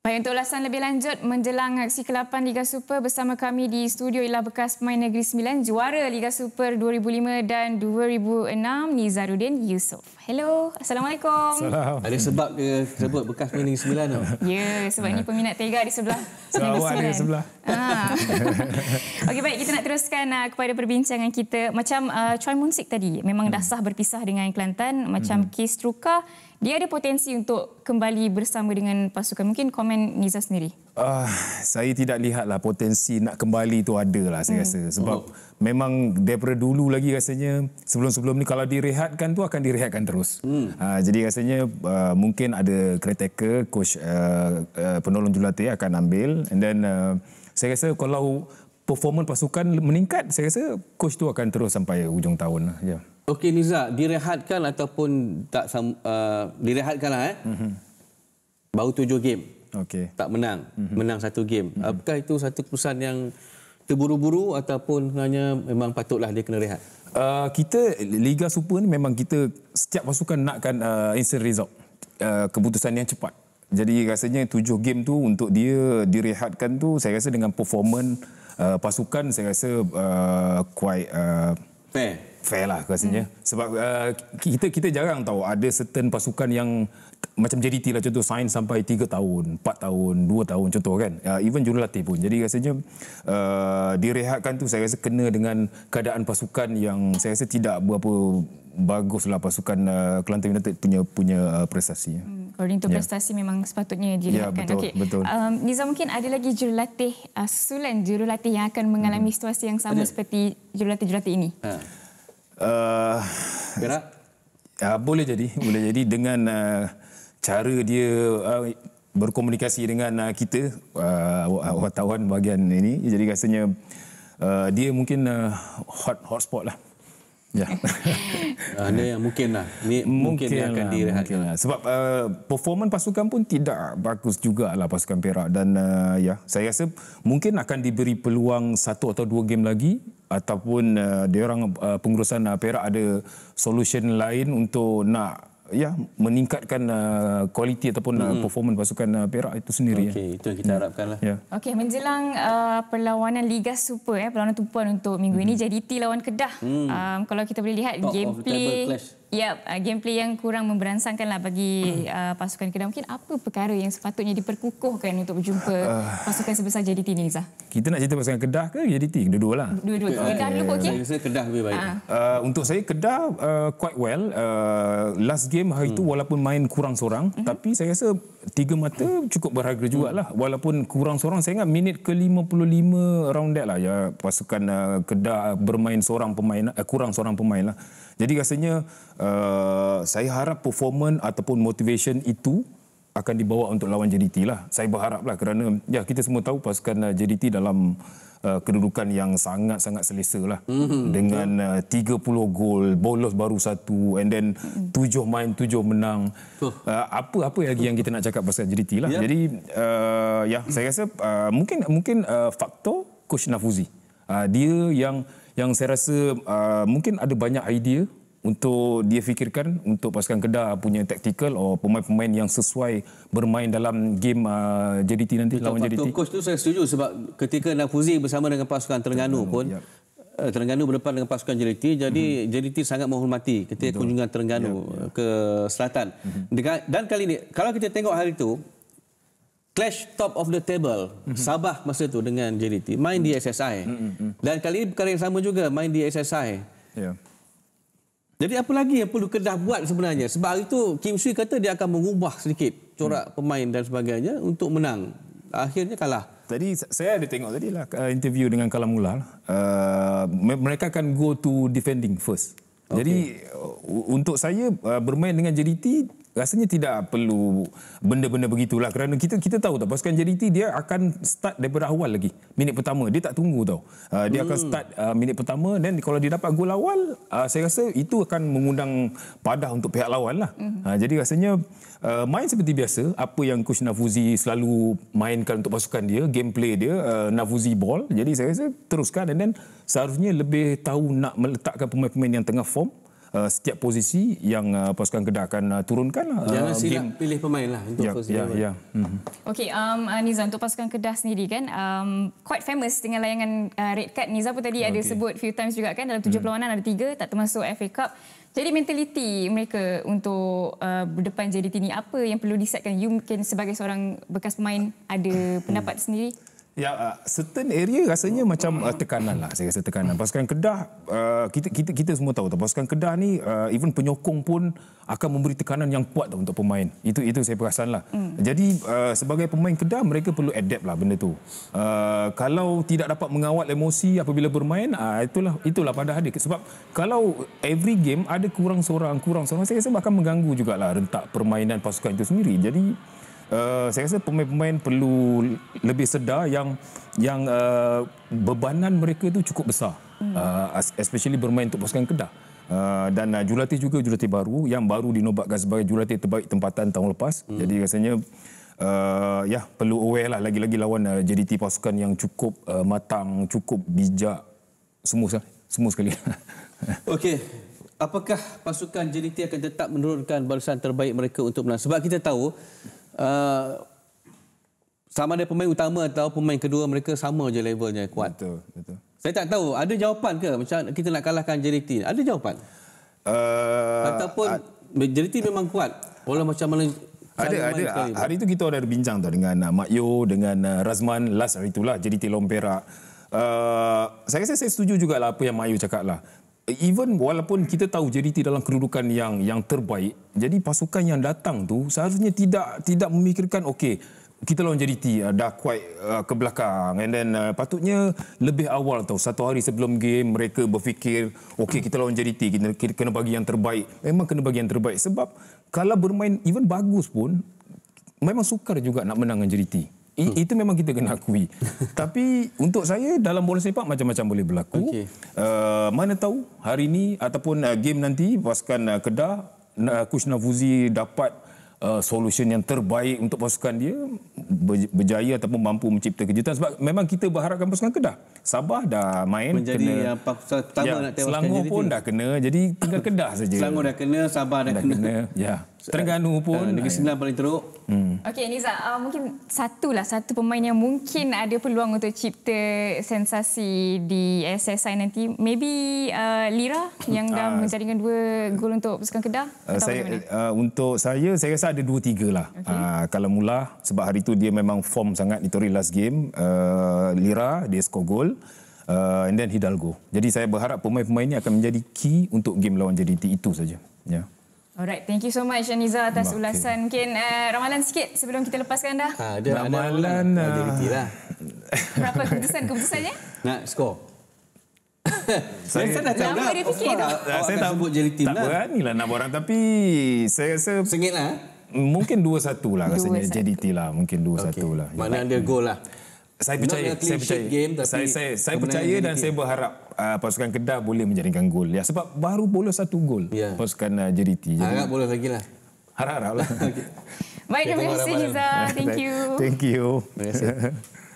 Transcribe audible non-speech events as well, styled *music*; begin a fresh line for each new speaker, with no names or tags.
Baik, untuk ulasan lebih lanjut menjelang aksi ke-8 Liga Super bersama kami di studio ialah bekas pemain Negeri Sembilan, juara Liga Super 2005 dan 2006, Nizaruddin Yusof. Hello, Assalamualaikum.
Salam. Ada sebab ke sebut bekas pemain Negeri Sembilan tu?
Ya, sebab ini peminat Tega di sebelah. *laughs*
Sebab awak di sebelah.
Ah. *laughs* Okey, baik. Kita nak teruskan uh, kepada perbincangan kita. Macam uh, Choi Moon Sik tadi, memang dah sah berpisah dengan Kelantan. Macam hmm. kes Truka, dia ada potensi untuk kembali bersama dengan pasukan. Mungkin komen Niza sendiri. Uh,
saya tidak lihatlah potensi nak kembali itu ada lah saya hmm. rasa. Sebab oh. memang daripada dulu lagi rasanya sebelum-sebelum ni kalau direhatkan tu akan direhatkan terus. Hmm. Uh, jadi rasanya uh, mungkin ada caretaker, coach uh, uh, penolong jurulatih akan ambil. And then uh, saya rasa kalau performa pasukan meningkat, saya rasa coach tu akan terus sampai hujung tahun. Lah. Yeah.
Okey Niza, direhatkan ataupun tak uh, direhatkanlah eh. Mm-hmm. Baru tujuh game. Okey. Tak menang, mm-hmm. menang satu game. Mm-hmm. Apakah itu satu keputusan yang terburu-buru ataupun hanya memang patutlah dia kena rehat?
Uh, kita Liga Super ni memang kita setiap pasukan nakkan uh, instant result. Uh, keputusan yang cepat. Jadi rasanya tujuh game tu untuk dia direhatkan tu saya rasa dengan performan uh, pasukan saya rasa uh, quite uh,
fair
fair lah rasanya hmm. sebab uh, kita kita jarang tahu ada certain pasukan yang macam JDT lah contoh sign sampai 3 tahun 4 tahun 2 tahun contoh kan uh, even jurulatih pun jadi rasanya uh, direhatkan tu saya rasa kena dengan keadaan pasukan yang saya rasa tidak berapa baguslah pasukan uh, Kelantan United punya punya uh, prestasi
hmm. according to yeah. prestasi memang sepatutnya direhatkan
yeah, betul,
okay.
betul.
Um, Niza mungkin ada lagi jurulatih uh, susulan jurulatih yang akan mengalami hmm. situasi yang sama Betul. seperti jurulatih-jurulatih ini ha.
Uh, Perak?
Uh, boleh jadi, boleh jadi dengan uh, cara dia uh, berkomunikasi dengan uh, kita uh, wartawan bahagian ini. Jadi rasanya uh, dia mungkin uh, hot hotspot lah.
Ya. *laughs* uh, ini yang mungkin lah. Ini mungkin, mungkin akan lah, direhatkan.
Lah. Sebab uh, performan pasukan pun tidak bagus juga lah pasukan Perak. Dan uh, ya, saya rasa mungkin akan diberi peluang satu atau dua game lagi ataupun uh, dia orang uh, pengurusan uh, Perak ada solution lain untuk nak ya meningkatkan uh, kualiti ataupun uh, hmm. performan pasukan uh, Perak itu sendiri
Okey ya. itu yang kita harapkanlah.
Ya. Okey menjelang uh, perlawanan Liga Super ya perlawanan tumpuan untuk minggu hmm. ini JDT lawan Kedah. Hmm. Um, kalau kita boleh lihat Top gameplay Ya, uh, gameplay yang kurang memberansangkanlah bagi uh, pasukan Kedah. Mungkin apa perkara yang sepatutnya diperkukuhkan untuk berjumpa uh, pasukan sebesar JDT ini, Nizah?
Kita nak cerita pasukan Kedah ke JDT? Dua-dua lah.
Dua-dua. Uh, Kedah dulu, okey?
Saya rasa Kedah lebih baik. Uh.
Uh, untuk saya, Kedah uh, quite well. Uh, last game hari itu hmm. walaupun main kurang seorang, uh-huh. tapi saya rasa tiga mata cukup berharga jugalah. Hmm. Walaupun kurang seorang, saya ingat minit ke-55 around that lah. Ya, pasukan uh, Kedah bermain seorang pemain, uh, kurang seorang pemain lah. Jadi rasanya uh, saya harap performan ataupun motivation itu akan dibawa untuk lawan JDT lah. Saya berharap lah kerana ya kita semua tahu pasukan uh, JDT dalam uh, kedudukan yang sangat-sangat selesa lah. Mm-hmm. Dengan uh, 30 gol, bolos baru satu and then mm-hmm. tujuh main, tujuh menang. Uh, apa-apa lagi yang kita nak cakap pasal JDT lah. Yeah. Jadi uh, ya saya rasa uh, mungkin mungkin uh, faktor Coach Nafuzi. Uh, dia yang yang saya rasa uh, mungkin ada banyak idea untuk dia fikirkan untuk pasukan Kedah punya tactical atau pemain-pemain yang sesuai bermain dalam game uh, JDT nanti Betul, lawan JDT.
Coach tu saya setuju sebab ketika Nafuzi bersama dengan pasukan Terengganu pun ya. Uh, Terengganu berdepan dengan pasukan JDT jadi mm-hmm. JDT sangat menghormati ketika Betul. kunjungan Terengganu ya, ya. ke selatan. Mm-hmm. Dan kali ini kalau kita tengok hari itu clash top of the table mm-hmm. Sabah masa tu dengan JDT main mm-hmm. di SSI mm-hmm. dan kali ini perkara yang sama juga main di SSI yeah. Jadi apa lagi yang perlu Kedah buat sebenarnya sebab hari itu Kim Sui kata dia akan mengubah sedikit corak mm. pemain dan sebagainya untuk menang akhirnya kalah
Tadi saya ada tengok tadi lah uh, interview dengan Kalam Mula. Uh, mereka akan go to defending first. Okay. Jadi uh, untuk saya uh, bermain dengan JDT rasanya tidak perlu benda-benda begitulah. Kerana kita kita tahu tak pasukan JDT dia akan start daripada awal lagi. Minit pertama dia tak tunggu tau. Uh, dia hmm. akan start uh, minit pertama dan kalau dia dapat gol awal uh, saya rasa itu akan mengundang padah untuk pihak lawan lah. Hmm. uh, jadi rasanya uh, main seperti biasa apa yang coach Nafuzi selalu mainkan untuk pasukan dia gameplay dia uh, Nafuzi ball. Jadi saya rasa teruskan dan then seharusnya lebih tahu nak meletakkan pemain-pemain yang tengah form uh, setiap posisi yang uh, pasukan Kedah akan uh, turunkan lah.
Jangan uh, silap game. pilih pemain lah untuk
ya,
posisi
ya, ya. Mm-hmm.
Okay, um, uh, Niza untuk pasukan Kedah sendiri kan um, quite famous dengan layangan uh, red card. Niza pun tadi okay. ada sebut few times juga kan dalam tujuh mm. perlawanan ada tiga tak termasuk FA Cup. Jadi mentaliti mereka untuk uh, berdepan JDT ni apa yang perlu disetkan? You mungkin sebagai seorang bekas pemain ada pendapat sendiri?
Ya, uh, certain area rasanya macam uh, tekanan lah. Saya rasa tekanan. Pasukan Kedah, uh, kita kita kita semua tahu. Pasukan Kedah ni, uh, even penyokong pun akan memberi tekanan yang kuat untuk pemain. Itu itu saya perasan lah. Mm. Jadi uh, sebagai pemain Kedah, mereka perlu adapt lah benda tu. Uh, kalau tidak dapat mengawal emosi apabila bermain, uh, itulah itulah pada hadir. Sebab kalau every game ada kurang seorang, kurang seorang, saya rasa akan mengganggu jugalah rentak permainan pasukan itu sendiri. Jadi Uh, saya rasa pemain-pemain perlu lebih sedar yang yang uh, bebanan mereka itu cukup besar. Hmm. Uh, especially bermain untuk pasukan Kedah. Uh, dan uh, jurulatih juga jurulatih baru yang baru dinobatkan sebagai jurulatih terbaik tempatan tahun lepas. Hmm. Jadi rasanya uh, ya perlu aware lah lagi-lagi lawan uh, JDT pasukan yang cukup uh, matang, cukup bijak semua semua sekali. *laughs*
Okey. Apakah pasukan JDT akan tetap menurunkan barisan terbaik mereka untuk menang? Sebab kita tahu Uh, sama ada pemain utama atau pemain kedua mereka sama je levelnya kuat. Betul, betul. Saya tak tahu ada jawapan ke macam kita nak kalahkan JDT. Ada jawapan? Uh, Ataupun uh, JDT memang kuat. Bola macam mana
ada ada hari itu kita ada bincang tu dengan uh, Mak Yo dengan uh, Razman last hari itulah JDT Lompera. Uh, saya rasa saya setuju juga lah apa yang Mak Yo cakap lah even walaupun kita tahu JDT dalam kedudukan yang yang terbaik jadi pasukan yang datang tu seharusnya tidak tidak memikirkan okey kita lawan JDT uh, dah quite uh, ke belakang. And then uh, patutnya lebih awal tau satu hari sebelum game mereka berfikir okey kita lawan JDT kita, kita kena bagi yang terbaik. Memang kena bagi yang terbaik sebab kalau bermain even bagus pun memang sukar juga nak menang dengan JDT I, itu memang kita kena akui. *laughs* Tapi untuk saya dalam bola sepak macam-macam boleh berlaku. Okay. Uh, mana tahu hari ini ataupun uh, game nanti pasukan uh, Kedah uh, Coach Nafuzi dapat uh, solution yang terbaik untuk pasukan dia berjaya ataupun mampu mencipta kejutan sebab memang kita berharapkan pasukan Kedah Sabah dah main
menjadi kena, yang pertama ya, nak tewaskan
Selangor pun dah kena jadi tinggal Kedah *laughs* saja
Selangor dah kena Sabah dah, dah kena. kena
ya Terengganu pun. Uh,
Negeri Sembilan paling teruk.
Hmm. Okey Niza uh, mungkin satu lah satu pemain yang mungkin ada peluang untuk cipta sensasi di SSI nanti. Maybe uh, Lira yang dah uh, *laughs* menjaringkan dua gol untuk pasukan Kedah
uh, saya, uh, untuk saya saya rasa ada dua tiga lah. Okay. uh, kalau mula sebab hari itu dia memang form sangat itu last game. Uh, Lira dia score gol. Uh, and then Hidalgo. Jadi saya berharap pemain-pemain ini akan menjadi key untuk game lawan JDT itu saja. Ya. yeah.
Alright, thank you so much Aniza atas okay. ulasan. Mungkin uh, ramalan sikit sebelum kita lepaskan dah.
Ha, ada ramalan.
Ada. Uh, lah.
Berapa keputusan keputusannya?
Nak skor. *laughs*
saya, saya dah tahu dah. Dia fikir tu.
Saya tak sebut jadi tim tak lah. Tak berani lah nak borang. Tapi saya rasa...
Sengit lah.
Mungkin 2-1 lah rasanya. JDT lah. Mungkin 2-1 okay. lah.
Mana ada gol lah
saya percaya saya percaya. game, tapi saya saya, saya percaya dan saya berharap uh, pasukan Kedah boleh menjaringkan gol. Ya sebab baru bola satu gol yeah. pasukan uh, JDT
harap boleh lagi lah.
Harap-harap lah. *laughs*
Baik terima kasih Hiza thank *laughs* you.
Thank you. Terima kasih *laughs*